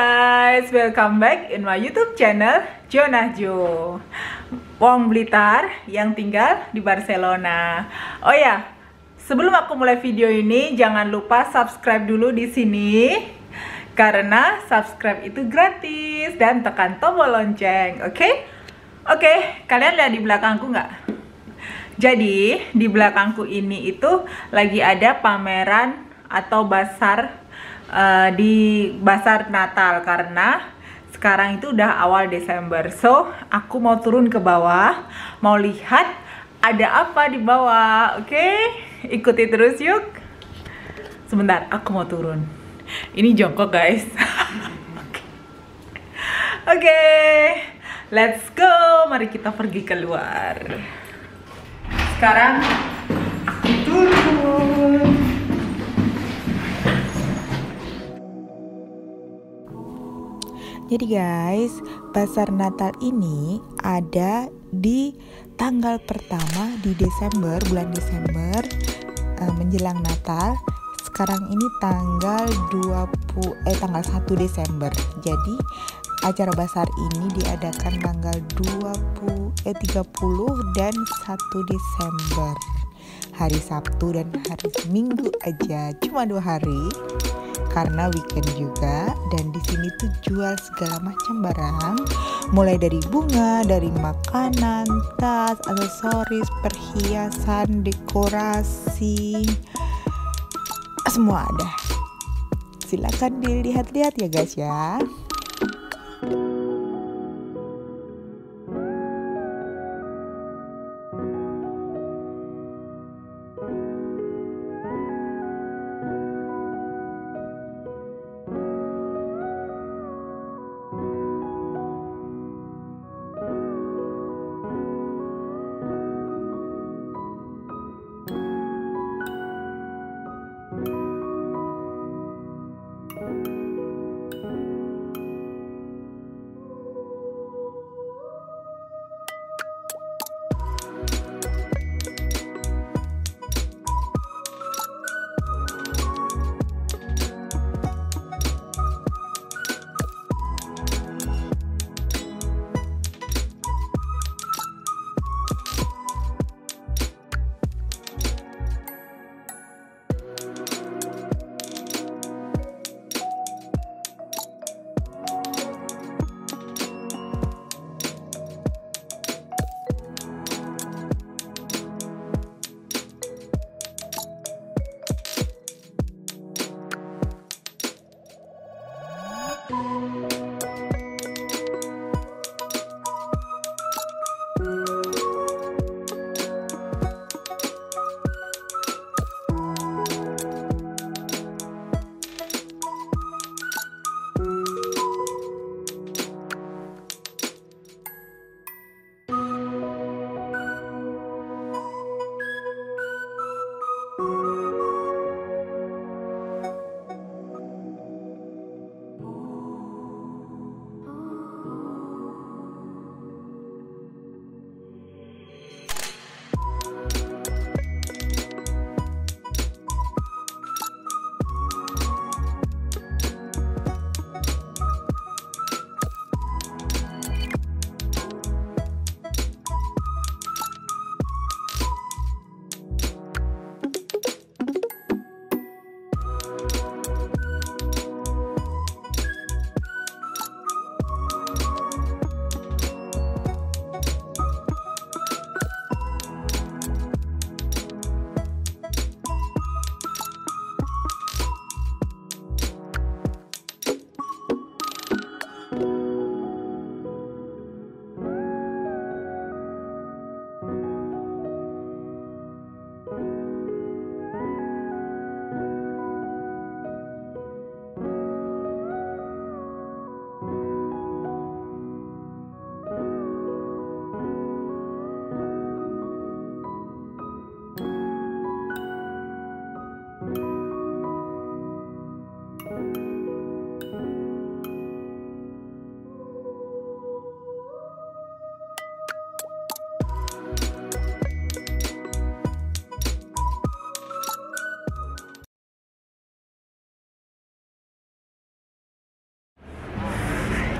guys, welcome back in my YouTube channel Jonah Jo. Wong Blitar yang tinggal di Barcelona. Oh ya, sebelum aku mulai video ini jangan lupa subscribe dulu di sini karena subscribe itu gratis dan tekan tombol lonceng, oke? Okay? Oke, okay, kalian lihat di belakangku nggak? Jadi di belakangku ini itu lagi ada pameran atau basar uh, di basar Natal karena sekarang itu udah awal Desember. So, aku mau turun ke bawah, mau lihat ada apa di bawah. Oke, okay? ikuti terus yuk. Sebentar, aku mau turun. Ini jongkok, guys. Oke, okay. okay. let's go. Mari kita pergi keluar. Sekarang aku turun. Jadi guys, pasar Natal ini ada di tanggal pertama di Desember, bulan Desember uh, menjelang Natal. Sekarang ini tanggal 20 eh tanggal 1 Desember. Jadi acara basar ini diadakan tanggal 20 eh 30 dan 1 Desember. Hari Sabtu dan hari Minggu aja, cuma dua hari karena weekend juga dan di sini tuh jual segala macam barang mulai dari bunga, dari makanan, tas, aksesoris, perhiasan, dekorasi semua ada. Silakan dilihat-lihat ya guys ya.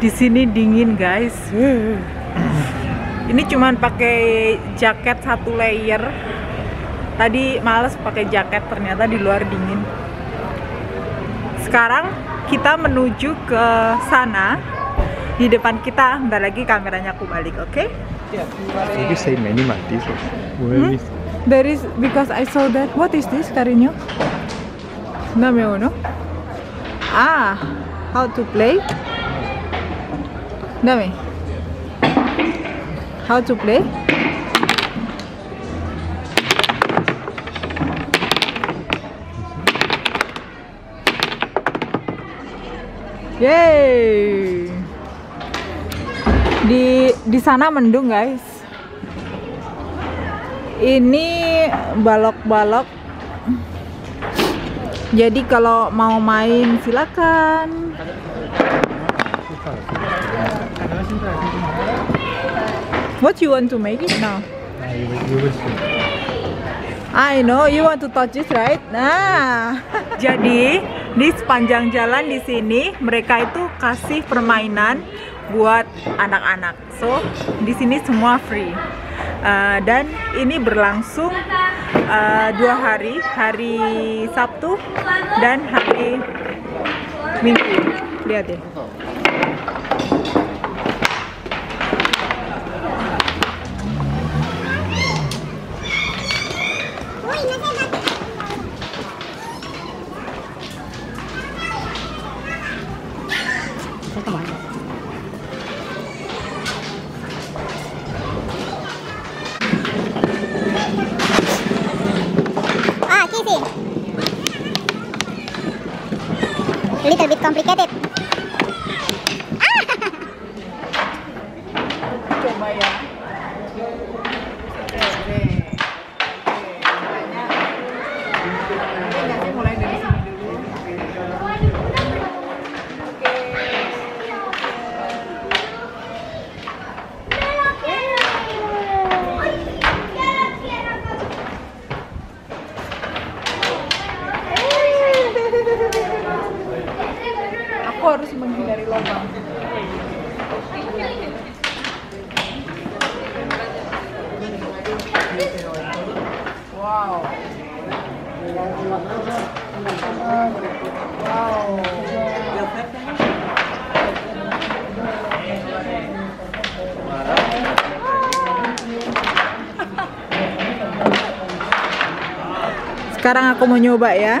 Di sini dingin, guys. Ini cuman pakai jaket satu layer. Tadi males pakai jaket, ternyata di luar dingin. Sekarang kita menuju ke sana. Di depan kita, bentar lagi kameranya aku balik, oke? You say many Matis. Where is There is because I saw that. What is this, Carino? Name uno. Ah, how to play? Dame. How to play? Yeay. Di di sana mendung, guys. Ini balok-balok. Jadi kalau mau main silakan. What you want to make it now? I know you want to touch it, right? Nah, jadi di sepanjang jalan di sini mereka itu kasih permainan buat anak-anak. So di sini semua free. Uh, dan ini berlangsung uh, dua hari, hari Sabtu dan hari Minggu. Lihat ya. Complicated. Aku harus menghindari lubang. Wow. Wow. Sekarang aku mau nyoba ya.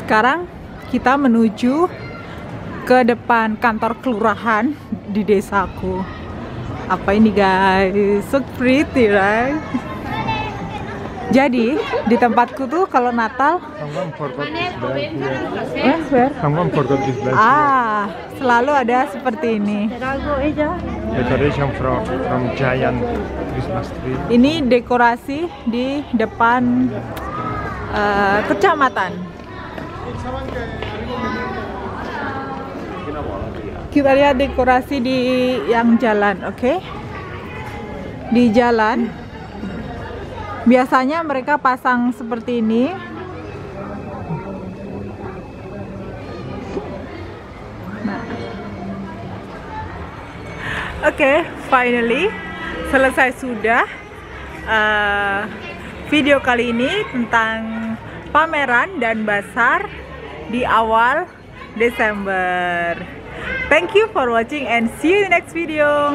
Sekarang kita menuju ke depan kantor kelurahan di desaku. Apa ini guys? So pretty, right? Jadi di tempatku tuh kalau Natal, eh, Ah, selalu ada seperti ini. Decoration from from giant Christmas tree. Ini dekorasi di depan eh, kecamatan. Kita lihat dekorasi di yang jalan, oke? Di jalan, biasanya mereka pasang seperti ini. Nah. Oke, finally selesai sudah eh, video kali ini tentang pameran dan basar di awal Desember. Thank you for watching and see you in the next video.